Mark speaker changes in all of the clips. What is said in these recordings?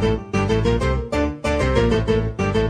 Speaker 1: Thank you.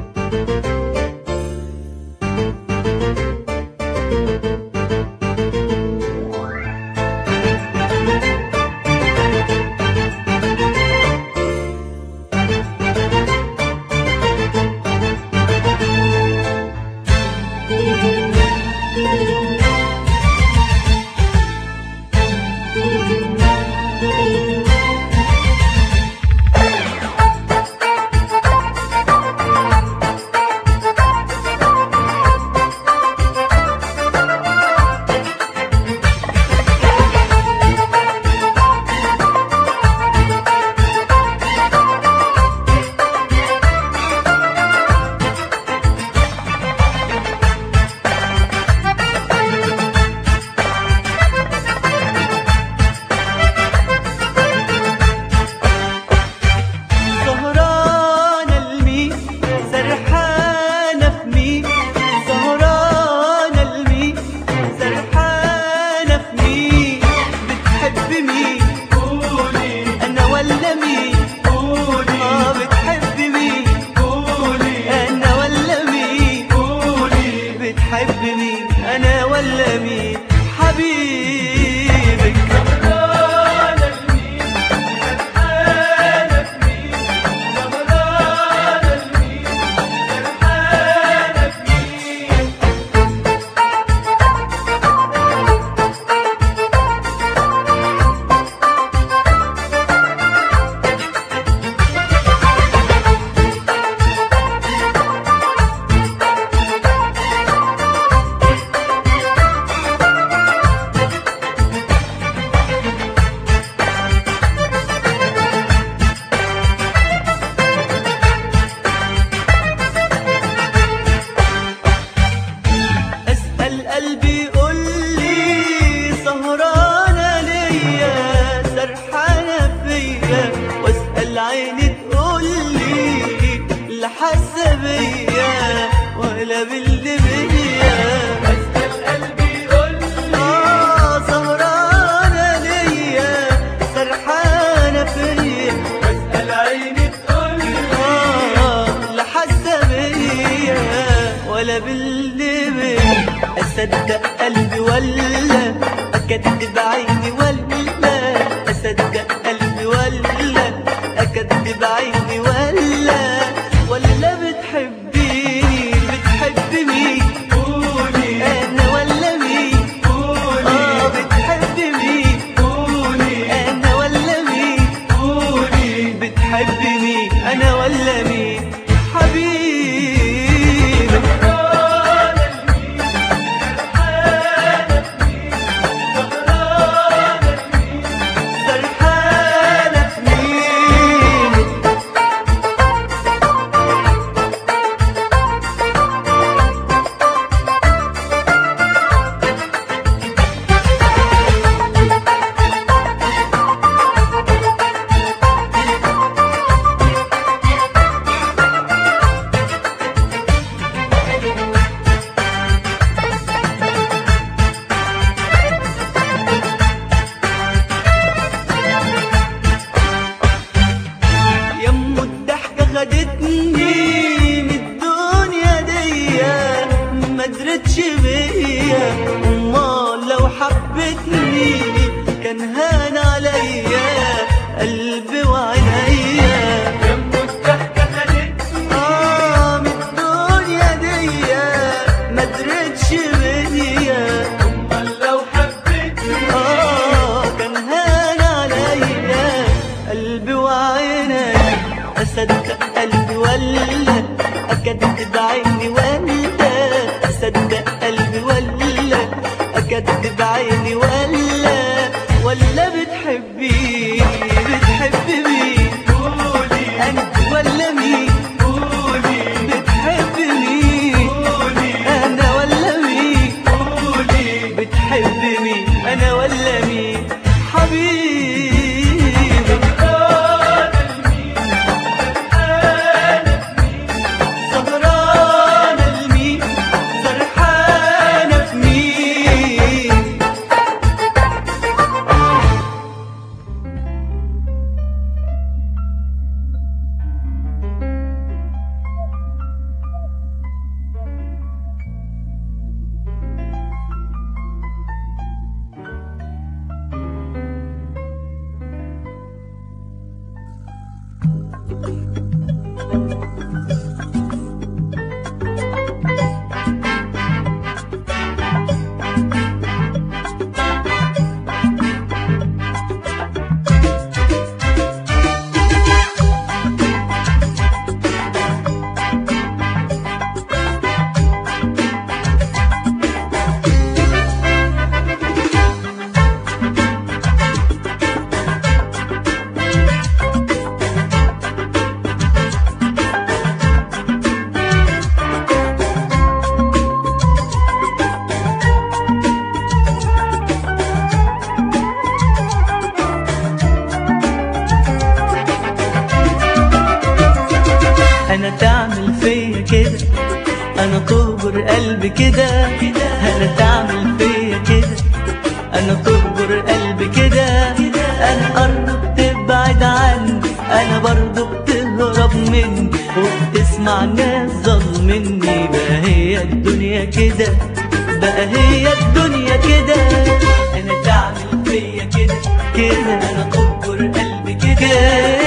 Speaker 1: ولا بالدمع أصدق قلبي ولا خدتني من الدنيا دي ما درتش بيا. أمال لو حبتني كان هاي قلبي كده أنا تعمل فيا كده؟ أنا تجبر قلبي كده أنا قرب تبعد عني أنا برضو بتهرب مني وبتسمع ناس ظالمني بقى هي الدنيا كده بقى هي الدنيا كده. أنا تعمل فيا كده كده أنا تجبر قلبي كده.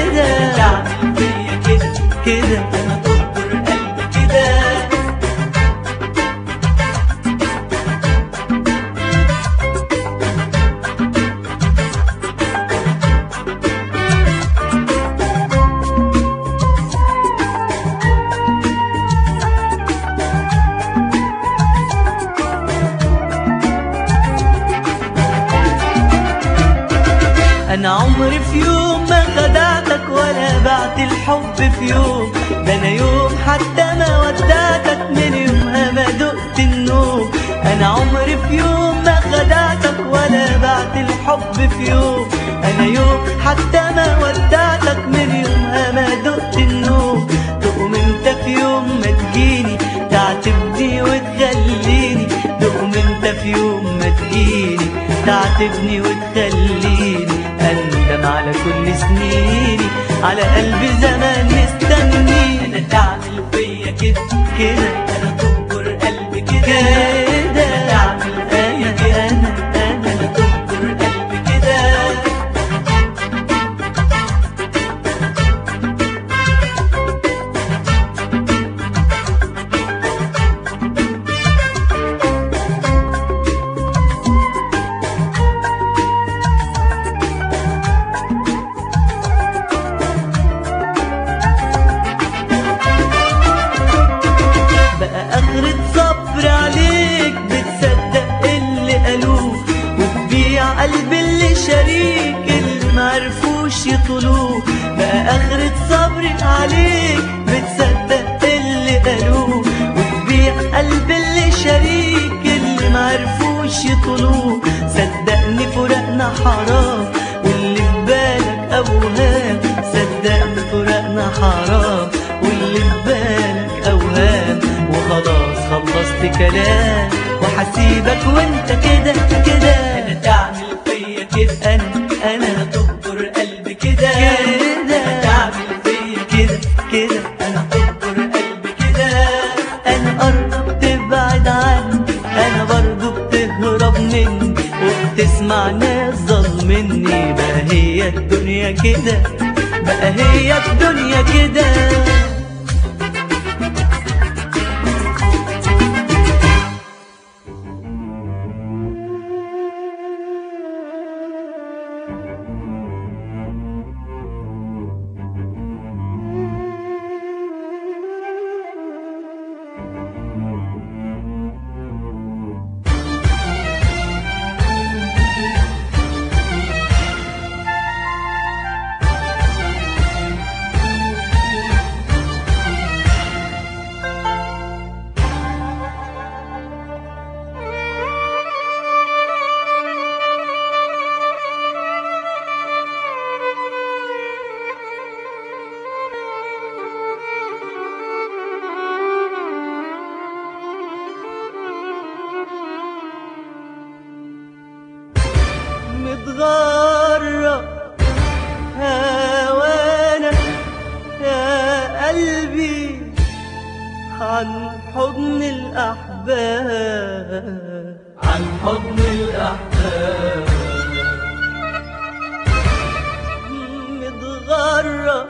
Speaker 1: تبني وتدليني أندم على كل سنيني على قلب زمان مستنيني. أنا تعمل فيا كده كده أنا تنكر قلبي كده. الدنيا كده بقى هي الدنيا كده. عن حضن الأحباب. عن حضن الأحباب متغرب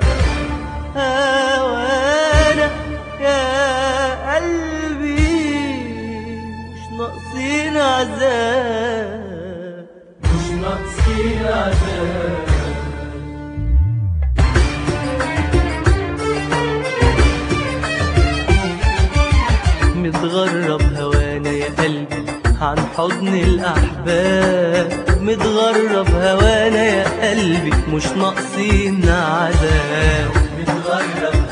Speaker 1: هوانا يا قلبي مش ناقصين عذاب. مش ناقصين عذاب. عن حضن الأحباب. متغرب هوانا يا قلبي مش ناقصين عذاب. متغرب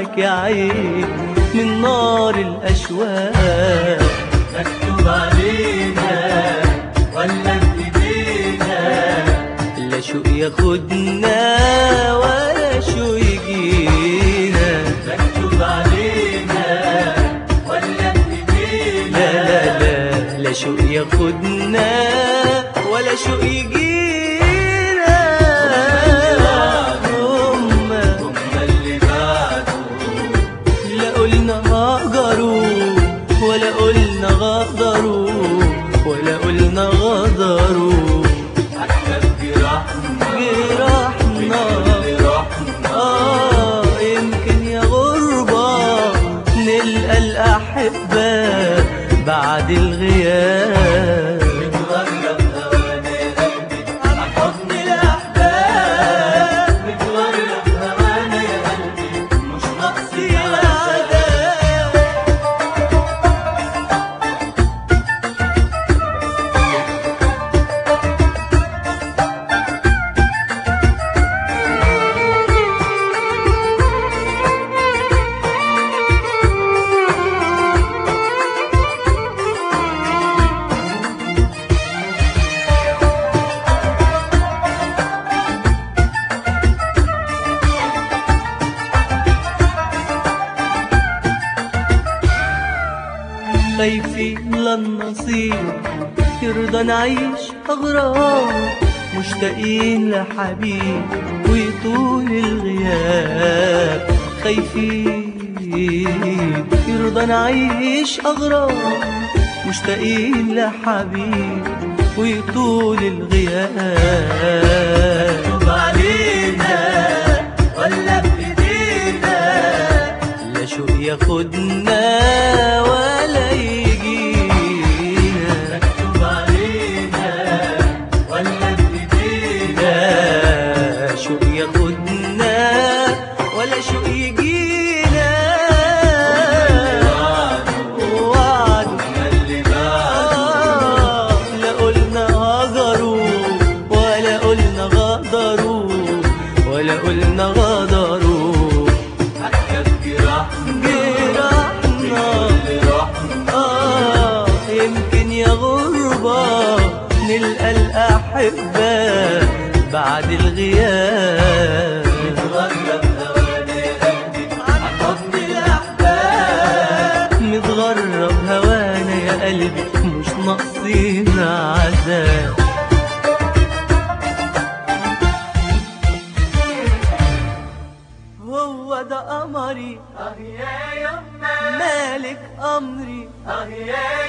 Speaker 1: دمعك يا عين من نار الأشواق.
Speaker 2: مكتوب علينا ولا بايدينا
Speaker 1: لا شوق ياخدنا ولا شو يجينا.
Speaker 2: مكتوب علينا ولا بايدينا
Speaker 1: لا لا لا لا شوق ياخدنا ولا شوق يجينا. خايفين للنصيب يرضى نعيش أغرام مشتاقين لحبيب ويطول الغياب. خايفين. يرضى نعيش أغرام مشتاقين لحبيب ويطول الغياب.
Speaker 2: مكتوب علينا ولا بايدينا
Speaker 1: لا شوق ياخدنا ولا بعد الغياب.
Speaker 2: بتغرب هوانا يا قلبي
Speaker 1: عن حضن الأحباب متغرب هوانا يا قلبي مش ناقصين عذاب. هو ده قمري
Speaker 2: آه يا يما
Speaker 1: مالك أمري.
Speaker 2: آه يا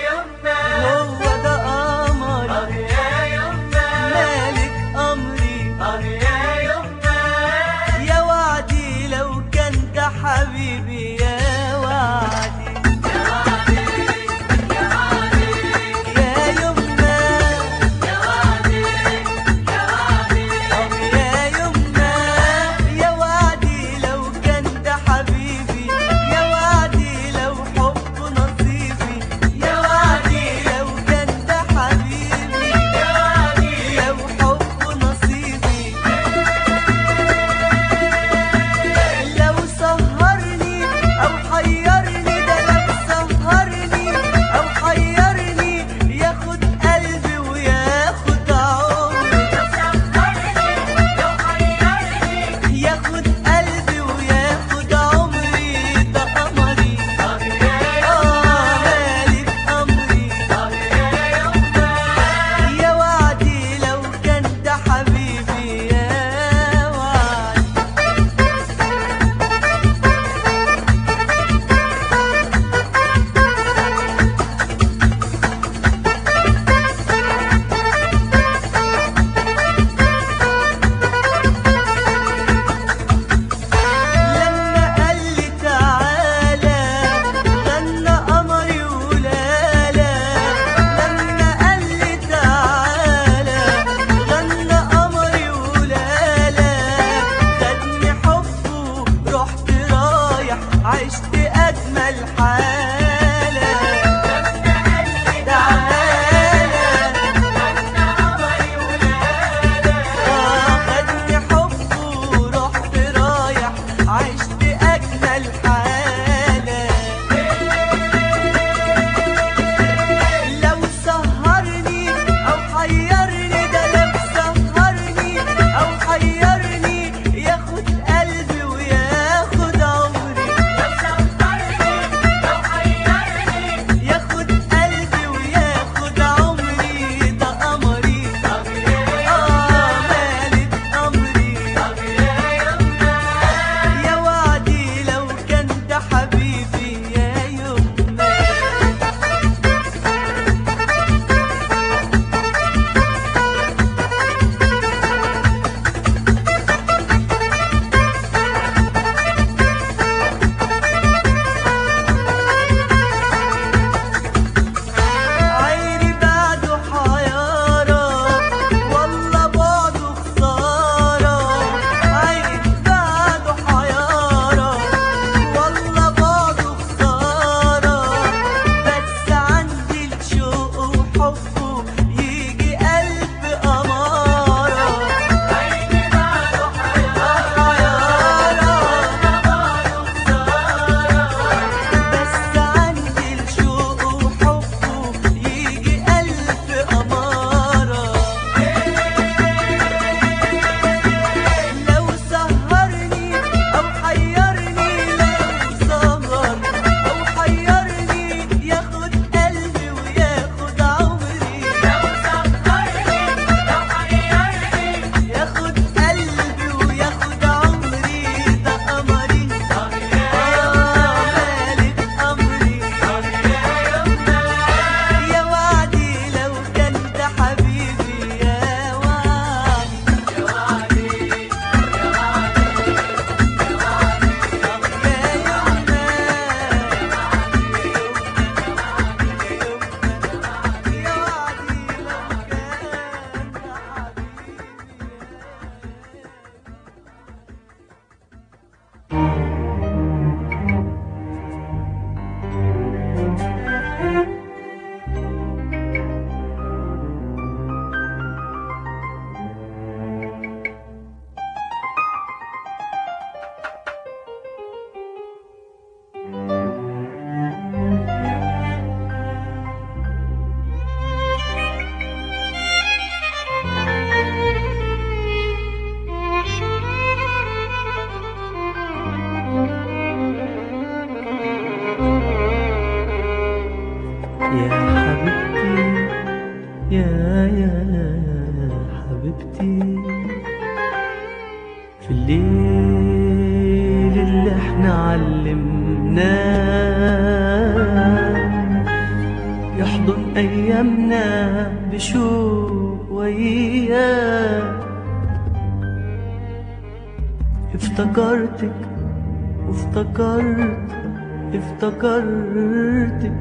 Speaker 1: افتكرتك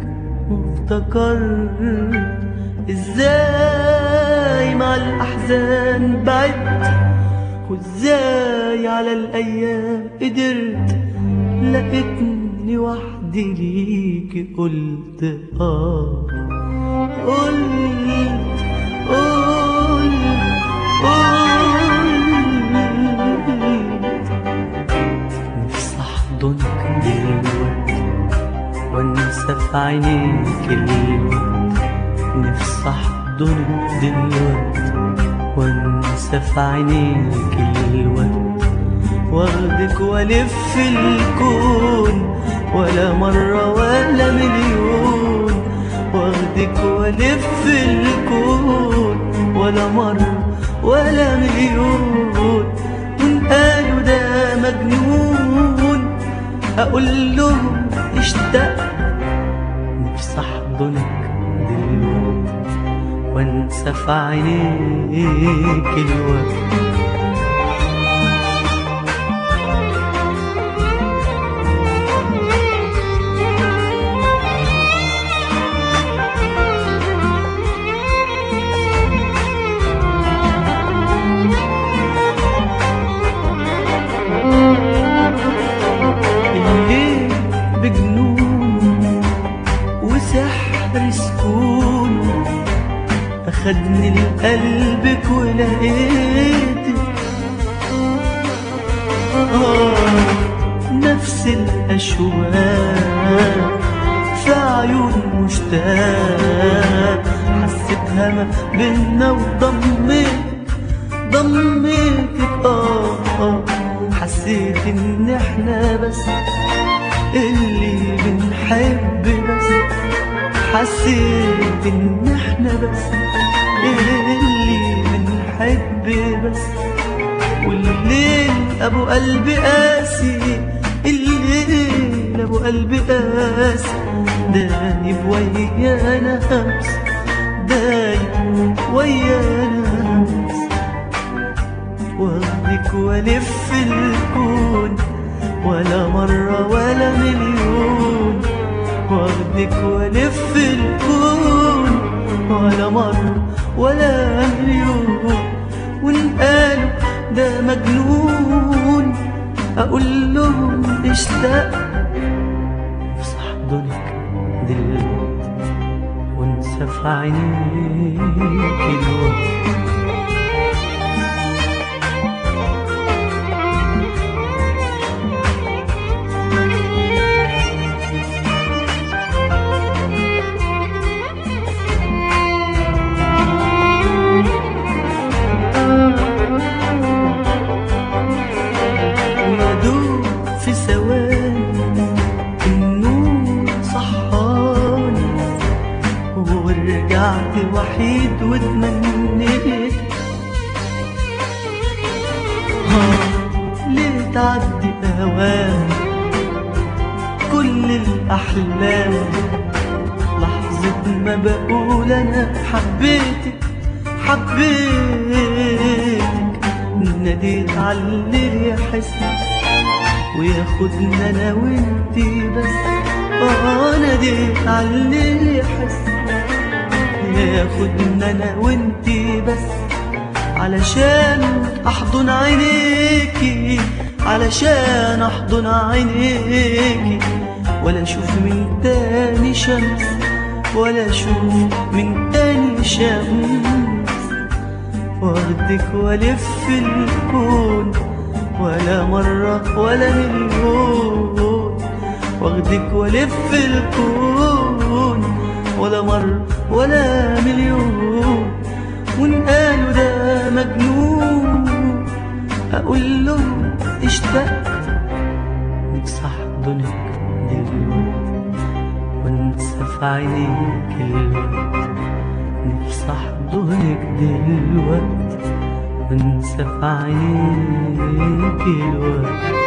Speaker 1: وافتكرت إزاي مع الاحزان بعدت؟ وازاي على الأيام قدرت؟ لقيتني وحدي ليكي قلت آه. عينيك الوقت نفسي احضنك دلوقتي وانسى في عينيك الوقت. واخدك والف الكون ولا مرة ولا مليون. واخدك والف الكون ولا مرة ولا مليون. وان قالوا ده مجنون. أقول لهم اشتقت احضنك دلوقتي وانسى في عينيك الوقت. أخدني لقلبك ولقيتك آه نفس الأشواق في عيون مشتاق. حسيتها ما بينا وضميت ضميتك آه آه حسيت إن إحنا بس اللي بنحب بس. حسيت إن إحنا بس اللي بنحب بس والليل أبو قلبي قاسي الليل أبو قلبي قاسي دايب ويانا همس دايب ويانا همس واخدك والف الكون ولا مرة ولا مليون واخدك والف الكون ولا مرة ولا مليون وان قالوا ده مجنون. أقول لهم اشتقت نفسي احضنك دلوقتي. وانسى في عينيك الوقت. وياخدنا أنا وانتي بس. آه ناديت على اللي يحس ياخدنا أنا وانتي بس. علشان أحضن عينيكي علشان أحضن عينيكي. ولا أشوف من تاني شمس ولا أشوف من تاني شمس. واخدك وألف الكون. ولا مرة ولا مليون واخدك والف الكون ولا مرة ولا مليون. وان قالوا ده مجنون. أقول لهم اشتقت احضنك دلوقتي وانسى في عينيك الوقت. نفسي أحضنك دلوقتي. انسى في عينيك الوقت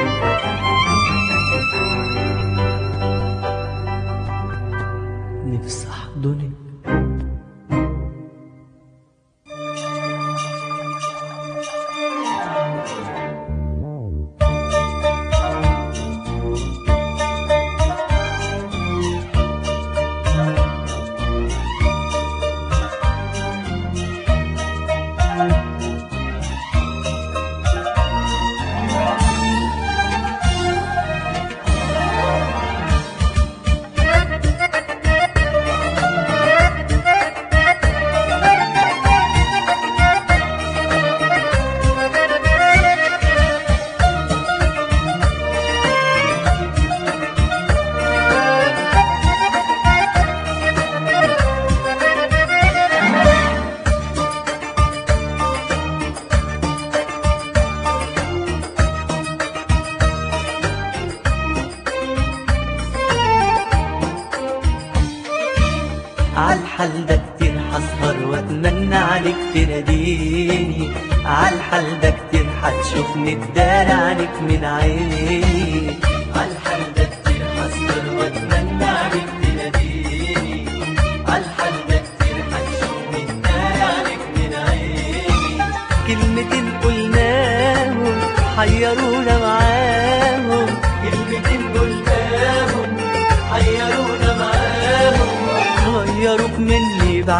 Speaker 1: عالحال ده كتير هسهر وأتمنى عليك تناديني. عالحال ده كتير هتشوفني اتدار عليك من عيني.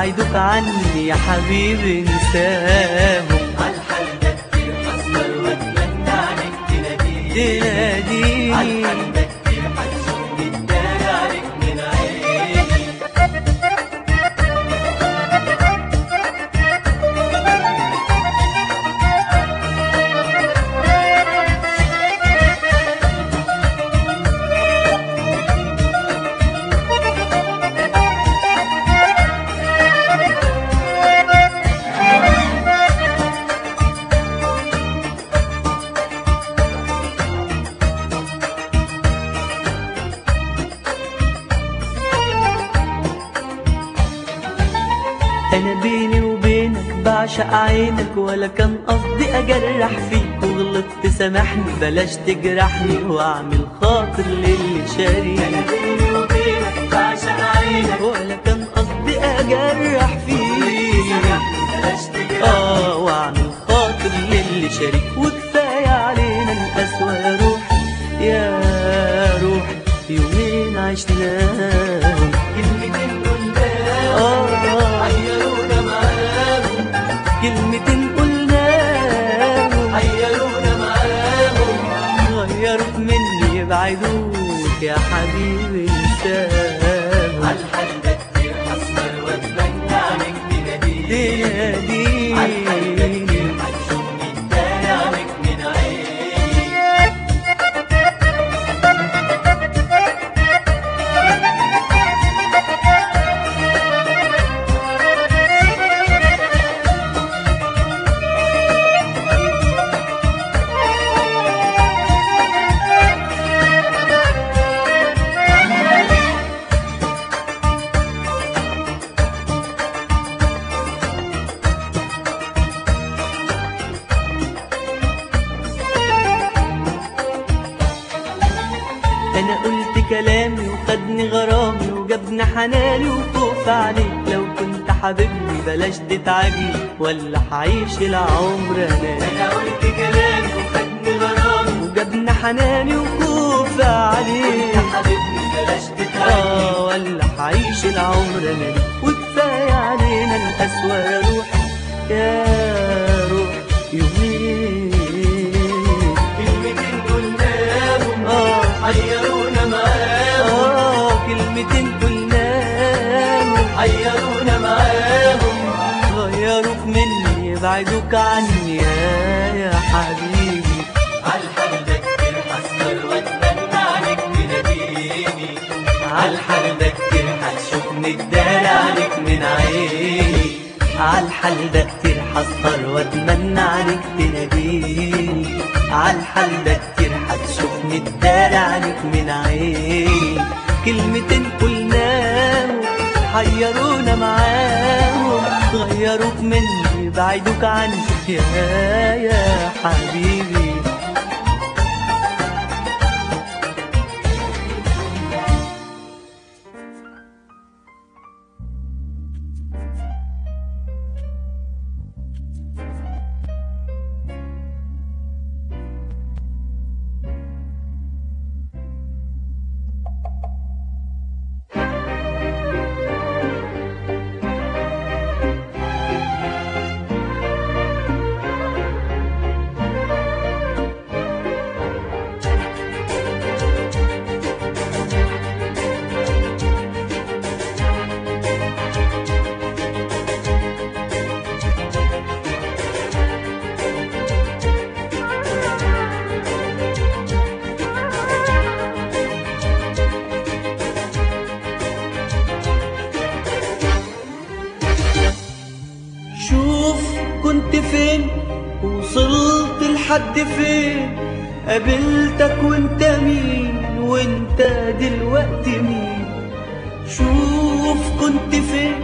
Speaker 1: مني بعيدوك عني يا حبيبي انساهم. بعشق عينك ولا كان قصدي أجرح فيك وغلطت سامحني بلاش تجرحني وأعمل خاطر للي شاري أنا بيني وبينك بعشق عينك ولا كان قصدي أجرح فيك بلاش تجرحني. آه وأعمل خاطر للي شاريك. وكفايه علينا القسوه يا روح. يا روح يومين عشناهم. كلمتين حبيبني بلاش تتعبني ولا هعيش العمر أنا. أنا قلت كلامي وخدني غرامي وجابني حناني وخوف عليك حبيبني بلاش تتعبني. آه ولا هعيش العمر أنا. وكفاية علينا القسوه يا روح يا روح يومين. كلمتين قلناهم آه. حيرونا معاهم. آه كلمتين قلناهم حيرونا معاهم. غيروك مني يبعدوك عني يا يا حبيبي. عالحال ده كتير حصل وأتمنى عليك تناديني عالحال ده كتير هتشوفني اتداري عليك من عيني؟ عالحال ده كتير حصل وأتمنى عليك تناديني عالحال ده كتير هتشوفني اتداري عليك من عيني؟ كلمتين قلناهم حيرونا معاهم. غيروك مني بعيدك عني يا يا حبيبي. لحد فين؟ قابلتك وانت مين؟ وانت دلوقتي مين؟ شوف كنت فين؟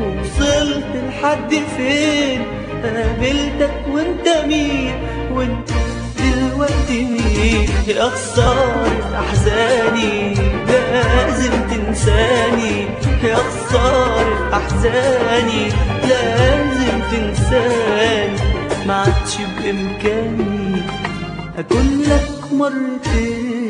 Speaker 1: وصلت لحد فين؟ قابلتك وانت مين؟ وانت دلوقتي مين؟ يا خسارة أحزاني لازم تنساني. يا خسارة أحزاني لازم تنساني. ما بإمكاني أكون لك مرتين.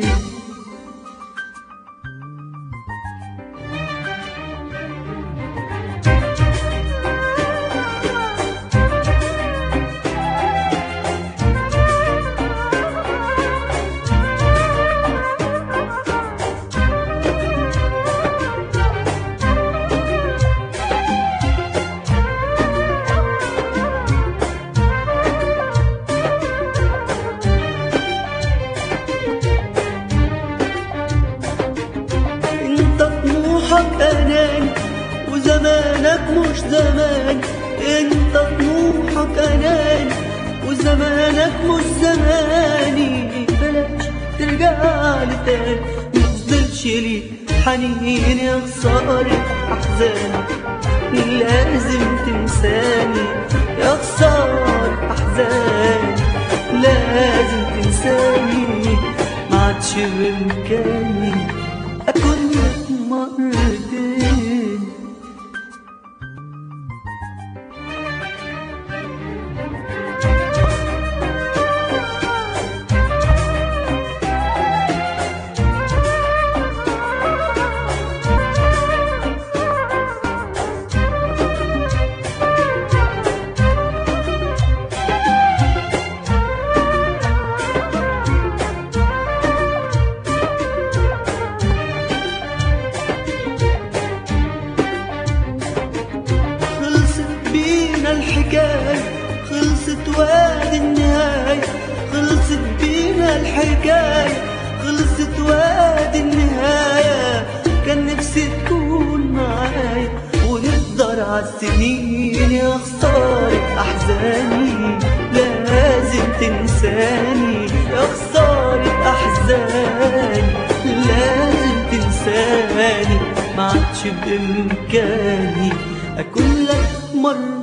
Speaker 1: وزمانك مش زماني بلاش ترجع لي تاني مفضلش لي حنين يا خسارة أحزاني لازم تنساني. يا خسارة أحزاني لازم تنساني. ما عادش بإمكاني أكون لك مرتين تنساني يا خسارة أحزاني لازم تنساني ما عادش بإمكاني أكون لك مرتين